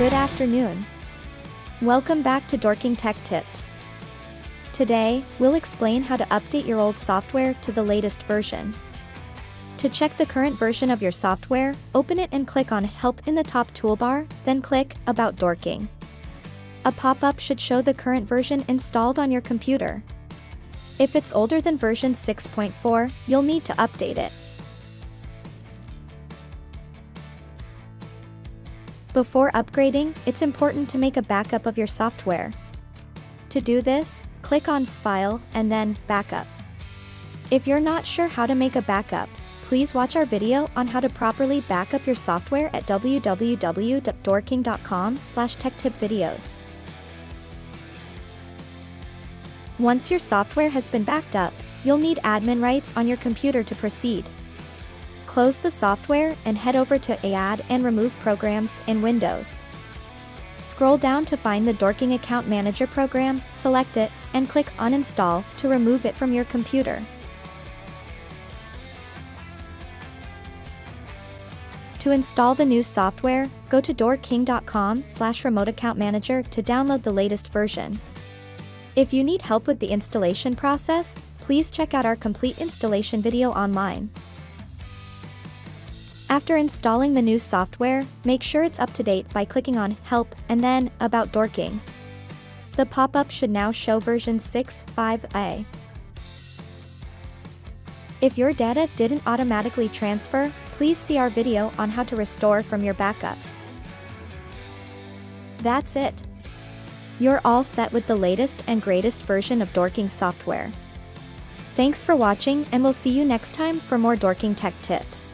Good afternoon. Welcome back to DoorKing Tech Tips. Today, we'll explain how to update your old software to the latest version. To check the current version of your software, open it and click on Help in the top toolbar, then click About DoorKing. A pop-up should show the current version installed on your computer. If it's older than version 6.4, you'll need to update it. Before upgrading, it's important to make a backup of your software. To do this, click on File and then Backup. If you're not sure how to make a backup, please watch our video on how to properly backup your software at www.doorking.com slash techtipvideos. Once your software has been backed up, you'll need admin rights on your computer to proceed. Close the software and head over to Add and Remove Programs in Windows. Scroll down to find the DoorKing Account Manager program, select it, and click Uninstall to remove it from your computer. To install the new software, go to doorking.com slash remote account manager to download the latest version. If you need help with the installation process, please check out our complete installation video online. After installing the new software, make sure it's up to date by clicking on Help and then About DoorKing. The pop-up should now show version 6.5a. If your data didn't automatically transfer, please see our video on how to restore from your backup. That's it. You're all set with the latest and greatest version of DoorKing software. Thanks for watching and we'll see you next time for more DoorKing tech tips.